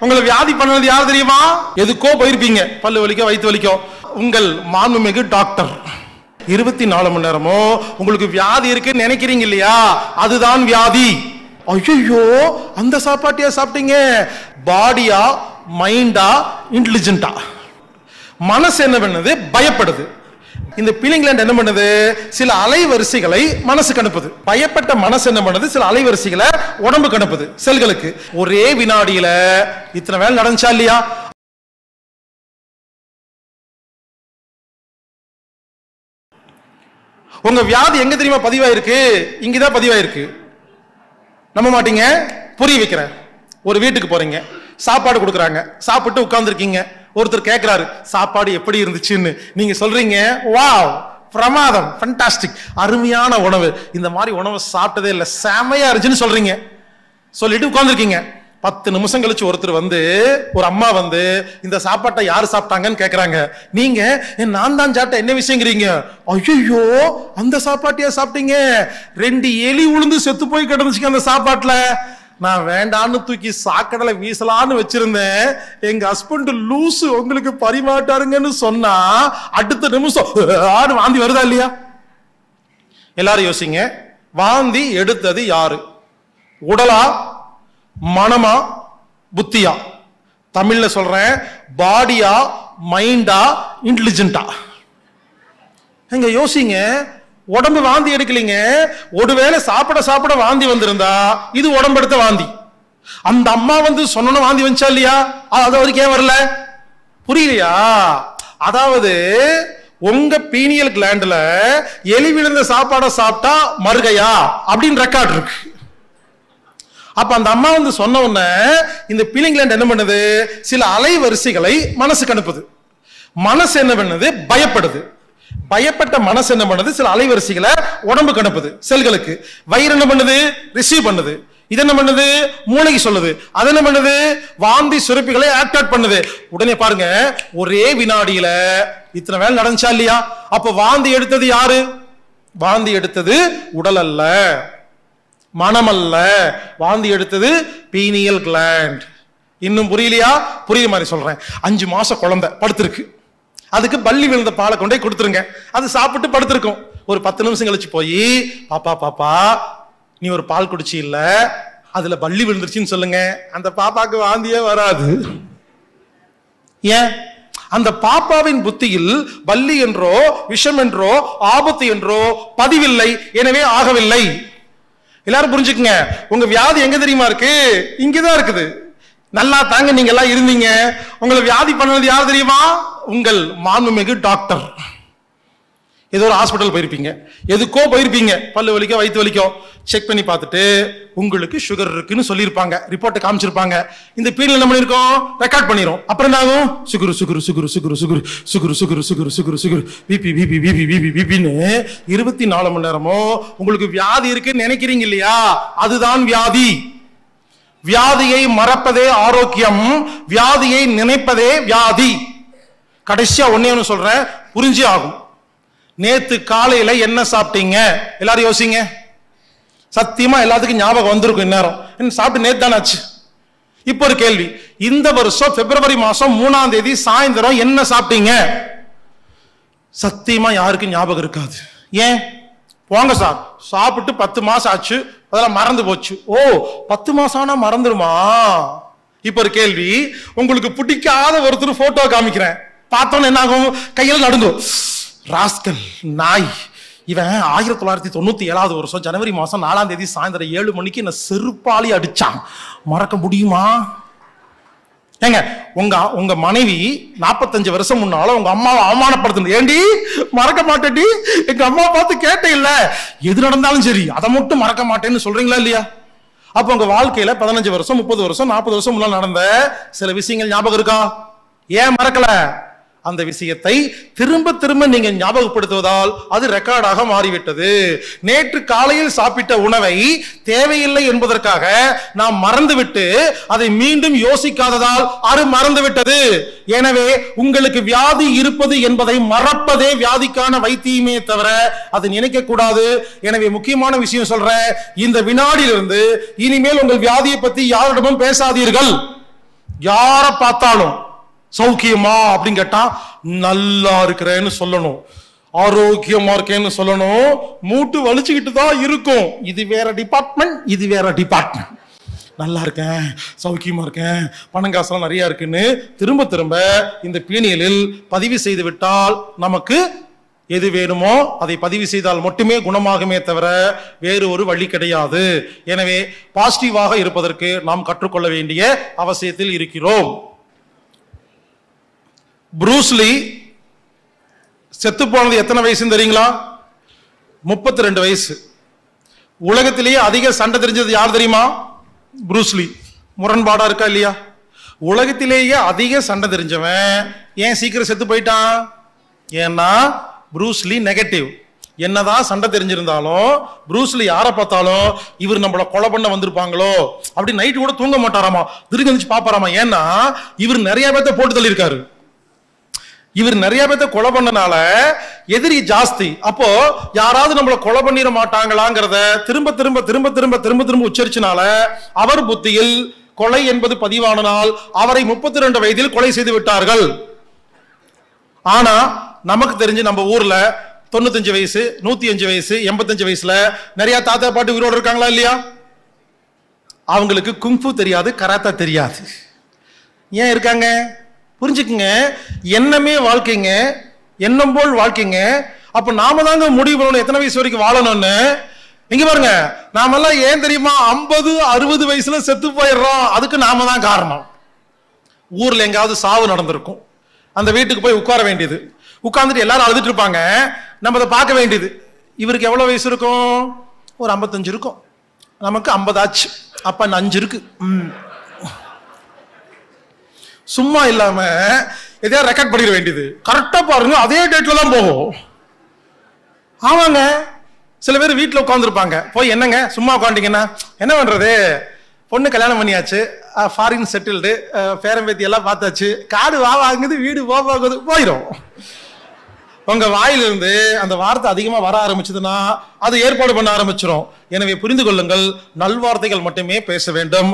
உங்களை வியாதி பண்ணது யார் தெரியுமா? எதுக்கோ போயிருப்பீங்க. பல்லு வலிக்கோ வயிற்று வலிக்கோ. உங்கள் மாண்புமிகு டாக்டர். இருபத்தி நாலு மணி நேரமோ உங்களுக்கு வியாதி இருக்குன்னு நினைக்கிறீங்க இல்லையா? அதுதான் வியாதி. ஐயோ அந்த சாப்பாட்டையா சாப்பிட்டீங்க? பாடியா மைண்டா இன்டெலிஜென்ட்டா மனசு என்ன பண்ணுது? பயப்படுது. இந்த பீலிங்லேண்ட் என்ன பண்ணுது? சில அலைவரிசைகளை மனசுக்கு அனுப்புது. பயப்பட்ட மனசு என்ன பண்ணுது? சில அலைவரிசைகளை உடம்புக்கு அனுப்புது செல்களுக்கு. ஒரே வினாடியில இத்தனை வேலை நடந்துச்சா இல்லையா? உங்க வியாதி எங்க தெரியுமா பதிவாயிருக்கு? இங்கதான் பதிவாயிருக்கு. நம்ப மாட்டீங்க? புரிய வைக்கிறேன். ஒரு வீட்டுக்கு போறீங்க. சாப்பாடு கொடுக்குறாங்க. சாப்பிட்டு உட்கார்ந்துருக்கீங்க. ஒருத்தர் கேட்கிறாரு சாப்பாடு எப்படி இருந்துச்சுன்னு? நீங்க சொல்றீங்க வாவ் பிரமாதம் ஃபண்டாஸ்டிக் அருமையான உணவு. இந்த மாதிரி உணவு சாப்பிட்டதே இல்லை செமையா இருந்துச்சுன்னு சொல்றீங்க. சொல்லிட்டு உட்காந்துருக்கீங்க பத்து நிமிஷம் கழிச்சு ஒருத்தர் வந்து ஒரு அம்மா வந்து இந்த சாப்பாட்டை யார் சாப்பிட்டாங்கன்னு கேட்குறாங்க நீங்க என் நான் தான் சாப்பிட்டேன் என்ன விஷயங்கிறீங்க? ஐயோ அந்த சாப்பாட்டையா சாப்பிட்டீங்க? ரெண்டு எலி உளுந்து செத்து போய் கிடந்துச்சுங்க அந்த சாப்பாட்டில். நான் வேண்டான்னு தூக்கி சாக்கடலை வீசலான்னு வச்சிருந்தேன். எங்க ஹஸ்பண்ட் லூசு உங்களுக்கு பரிமாட்டாருங்கன்னு சொன்னா அடுத்த நிமிஷம் ஆடு வாந்தி வருதா இல்லையா? எல்லாரும் யோசிங்க. வாந்தி எடுத்தது யாரு? உடலா? மனமா? புத்தியா? தமிழ்ல சொல்றேன் பாடியா மைண்டா இன்டெலிஜென்ட்டா எங்க யோசிங்க உடம்பு வாந்தி எடுக்கலீங்க. ஒருவேளை சாப்பிட சாப்பிட வாந்தி வந்திருந்தா இது உடம்பெடுத்த வாந்தி. அந்த அம்மா வந்து சொன்னோன்னு வாந்தி வந்துச்சா இல்லையா? அது அவருக்கே ஏன் வரல? புரியலையா? அதாவது உங்க பீனியல் கிளாண்ட்ல எலி விழுந்த சாப்பாடை சாப்பிட்டா மறுகையா அப்படின்னு ரெக்கார்ட் இருக்கு. அப்ப அந்த அம்மா வந்து சொன்ன உடனே இந்த பீலிங் கிளாண்ட் என்ன பண்ணுது? சில அலைவரிசைகளை மனசுக்கு அனுப்புது. மனசு என்ன பண்ணுது? பயப்படுது. பயப்பட்ட மனசு என்ன பண்ணுது? சில அலைவரிசைகளை உடம்புக்கு அனுப்புது செல்களுக்கு. வயிறு என்ன பண்ணுது? ரிசீவ் பண்ணுது. இது என்ன பண்ணுது? மூளைக்கு சொல்லுது. அது என்ன பண்ணுது? வாந்தி சுரப்பிகளை ஆக்டிவேட் பண்ணுது. உடனே பாருங்க ஒரே வினாடியில இத்தனை வேலை நடந்துச்சா இல்லையா? அப்ப வாந்தி எடுத்தது யாரு? வாந்தி எடுத்தது உடல் அல்ல மனமல்ல வாந்தி எடுத்தது பீனியல் கிளாண்ட் இன்னும் புரியலையா? புரியுற மாதிரி சொல்றேன். அஞ்சு மாசம் குழந்தை படுத்திருக்கு. அதுக்கு பள்ளி விழுந்த பாலை கொண்டே கொடுத்துருங்க. அது சாப்பிட்டு படுத்திருக்கும். ஒரு பத்து நிமிஷம் கழிச்சு போய் பாப்பா பாப்பா நீ ஒரு பால் குடிச்சி இல்ல. அதுல பள்ளி விழுந்துருச்சுன்னு சொல்லுங்க. அந்த பாப்பாக்கு வாந்தியே வராது. ஏன்? அந்த பாப்பாவின் புத்தியில் பள்ளி என்றோ விஷம் என்றோ ஆபத்து என்றோ பதிவில்லை. எனவே ஆகவில்லை. எல்லாரும் புரிஞ்சுக்குங்க. உங்க வியாதி எங்க தெரியுமா இருக்கு? இங்கதான் இருக்குது. நல்லா தாங்க நீங்க எல்லாம் இருந்தீங்க. உங்களை வியாதி பண்ணது யார் தெரியுமா? உங்கள் மாண்புமிகு டாக்டர். ஏதோ ஒரு ஹாஸ்பிட்டல் போயிருப்பீங்க. எதுக்கோ போயிருப்பீங்க. பல்லு வலிக்கோ வயிற்று வலிக்கோ. செக் பண்ணி பார்த்துட்டு உங்களுக்கு சுகர் இருக்குன்னு சொல்லியிருப்பாங்க. ரிப்போர்ட்டை காமிச்சிருப்பாங்க. இந்த பீரியட் என்ன பண்ணியிருக்கோம் ரெக்கார்ட் பண்ணிடும் அப்புறம் என்ன ஆகும்? சுகுரு சுகுரு சுகுரு சுகுரு சுகுரு சுகுரு சுகுரு சுகுரு சுகுரு சுகுரு பிபி பிபி பிபி பிபி பிபின்னு இருபத்தி நாலு மணி நேரமும் உங்களுக்கு வியாதி இருக்குன்னு நினைக்கிறீங்க இல்லையா? அதுதான் வியாதி. வியாதியை மறப்பதே ஆரோக்கியம் வியாதியை நினைப்பதே வியாதி. கடைசியா ஒன்னே ஒன்று சொல்றேன் புரிஞ்சே ஆகும். நேத்து காலையில என்ன சாப்பிட்டீங்க? எல்லாரும் யோசிங்க. சத்தியமா எல்லாத்துக்கும் ஞாபகம் வந்திருக்கும் இந்நேரம். என்ன சாப்பிட்டு நேத்து தானே ஆச்சு? இப்போ ஒரு கேள்வி. இந்த வருஷம் பிப்ரவரி மாசம் மூணாம் தேதி சாயந்தரம் என்ன சாப்பிட்டீங்க? சத்தியமா யாருக்கும் ஞாபகம் இருக்காது. ஏன்? போங்க சார். சாப்பிட்டு பத்து மாசம் ஆச்சு. அதெல்லாம் மறந்து போச்சு. ஓ பத்து மாசம் ஆனா மறந்துடுமா இப்ப ஒரு கேள்வி. உங்களுக்கு பிடிக்காத ஒருத்தர் போட்டோ காமிக்கிறேன். பார்த்தோன்னு என்ன ஆகும்? கையில் நடுங்கும் ராஸ்கல் நாய். இவன் ஆயிரத்தி தொள்ளாயிரத்தி தொண்ணூத்தி ஏழாவது வருஷம் ஜனவரி மாசம் நாலாம் தேதி சாயந்தரம் ஏழு மணிக்கு என்ன செருப்பாளி அடிச்சான். மறக்க முடியுமா? ஏங்க உங்க உங்க மனைவி நாற்பத்தஞ்சு வருஷம் முன்னால உங்க அம்மாவை அவமானப்படுத்தணும் ஏண்டி? மறக்க மாட்டேடி எங்க அம்மா பார்த்து கேட்டே இல்ல. எது நடந்தாலும் சரி அதை மட்டும் மறக்க மாட்டேன்னு சொல்றீங்களா இல்லையா? அப்ப உங்க வாழ்க்கையில பதினஞ்சு வருஷம் முப்பது வருஷம் நாற்பது வருஷம் முன்னால நடந்த சில விஷயங்கள் ஞாபகம் இருக்கா? ஏன் மறக்கல? அந்த விஷயத்தை திரும்ப திரும்ப நீங்க ஞாபகப்படுத்துவதால் அது ரெக்கார்டாக மாறிவிட்டது. நேற்று காலையில் சாப்பிட்ட உணவை தேவையில்லை என்பதற்காக நாம் மறந்துவிட்டு அதை மீண்டும் யோசிக்காததால் அது மறந்துவிட்டது. எனவே உங்களுக்கு வியாதி இருப்பது என்பதை மறப்பதே வியாதிக்கான வைத்தியமே தவிர அது நினைக்க கூடாது எனவே முக்கியமான விஷயம் சொல்ற இந்த வினாடியிலிருந்து இனிமேல் உங்கள் வியாதியை பத்தி யாரிடமும் பேசாதீர்கள். யாரை பார்த்தாலும். சௌக்கியமா அப்படின்னு கேட்டா நல்லா இருக்கிறேன்னு சொல்லணும். ஆரோக்கியமா இருக்கேன்னு சொல்லணும். மூட்டு வலிச்சுக்கிட்டு தான் இருக்கும். இது வேற டிபார்ட்மெண்ட் இது வேற டிபார்ட்மெண்ட் நல்லா இருக்கேன் சௌக்கியமா இருக்கேன் பணம் காசுலாம் நிறைய இருக்குன்னு திரும்ப திரும்ப இந்த பீனியலில் பதிவு செய்து விட்டால் நமக்கு எது வேணுமோ அதை பதிவு செய்தால் மட்டுமே குணமாகுமே தவிர வேறு ஒரு வழி கிடையாது. எனவே பாசிட்டிவாக இருப்பதற்கு நாம் கற்றுக்கொள்ள வேண்டிய அவசியத்தில் இருக்கிறோம். ப்ரூஸ்லி செத்து போனது எத்தனை வயசுன்னு தெரியுங்களா? முப்பத்தி ரெண்டு வயசு. உலகத்திலேயே அதிக சண்டை தெரிஞ்சது யார் தெரியுமா? ப்ரூஸ்லி முரண்பாடா இருக்கா இல்லையா? உலகத்திலேயே அதிக சண்டை தெரிஞ்சவன் ஏன் சீக்கிரம் செத்து போயிட்டான்? ஏன்னா ப்ரூஸ்லி நெகட்டிவ். என்னதான் சண்டை தெரிஞ்சிருந்தாலும் ப்ரூஸ்லி யாரை பார்த்தாலும் இவர் நம்மள கொலை பண்ண வந்திருப்பாங்களோ? அப்படி நைட்டு கூட தூங்க மாட்டாராமா? திருங்கி பாப்பாராமா ஏன்னா இவர் நிறைய பேர்த்த போட்டு தள்ளியிருக்காரு. இவர் நிறைய பேர்த்த கொலை பண்ணனால எதிரி ஜாஸ்தி. அப்போ யாராவது நம்மளை கொலை பண்ணிட மாட்டாங்களாங்கிறத திரும்ப திரும்ப திரும்ப திரும்ப திரும்ப திரும்ப உச்சரிச்சனால அவர் புத்தியில் கொலை என்பது பதிவானனால் அவரை முப்பத்தி ரெண்டு வயதில் கொலை செய்து விட்டார்கள். ஆனா நமக்கு தெரிஞ்சு நம்ம ஊர்ல தொண்ணூத்தஞ்சு வயசு நூத்தி அஞ்சு வயசு எண்பத்தஞ்சு வயசுல நிறைய தாத்தா பாட்டு உயிரோடு இருக்காங்களா இல்லையா? அவங்களுக்கு குங்ஃபு தெரியாது கராத்தா தெரியாது. ஏன் இருக்காங்க? புரிஞ்சுக்குங்க. எண்ணமே வாழ்க்கைங்க. எண்ணம் போல் வாழ்க்கைங்க. அப்ப நாம தாங்க முடிவு பண்ணணும் எத்தனை வயசு வரைக்கும் வாழணும்னு. நீங்க பாருங்க நாமெல்லாம் ஏன் தெரியுமா? ஐம்பது அறுபது வயசுல செத்து போயிடுறோம். அதுக்கு நாம தான் காரணம். ஊர்ல எங்காவது சாவு நடந்திருக்கும். அந்த வீட்டுக்கு போய் உட்கார வேண்டியது. உட்கார்ந்துட்டு எல்லாரும் அழுதுட்டு இருப்பாங்க. நம்ம அதை பார்க்க வேண்டியது. இவருக்கு எவ்வளவு வயசு இருக்கும்? ஒரு ஐம்பத்தஞ்சு இருக்கும். நமக்கு ஐம்பது ஆச்சு அப்ப அஞ்சு இருக்கு. ம். சும்மா இல்லாம எதையா ரெக்கார்ட் பண்ணிட வேண்டியது. கரெக்டா பாருங்க அதே டேட்ல தான் போகும். ஆமாங்க. சில பேர் வீட்டில் உட்காந்துருப்பாங்க போய் என்னங்க சும்மா உட்காந்துட்டீங்கன்னா என்ன பண்றது? பொண்ணு கல்யாணம் பண்ணியாச்சு ஃபாரின் செட்டில்டு பேரம்பேத்தி எல்லாம் பார்த்தாச்சு. காடு வா வாங்குது வீடு வா வாங்குது போயிடும் உங்க வாயிலிருந்து அந்த வார்த்தை அதிகமாக வர ஆரம்பிச்சதுன்னா அது ஏற்பாடு பண்ண ஆரம்பிச்சிடும் எனவே புரிந்து கொள்ளுங்கள் நல்வார்த்தைகள் மட்டுமே பேச வேண்டும்.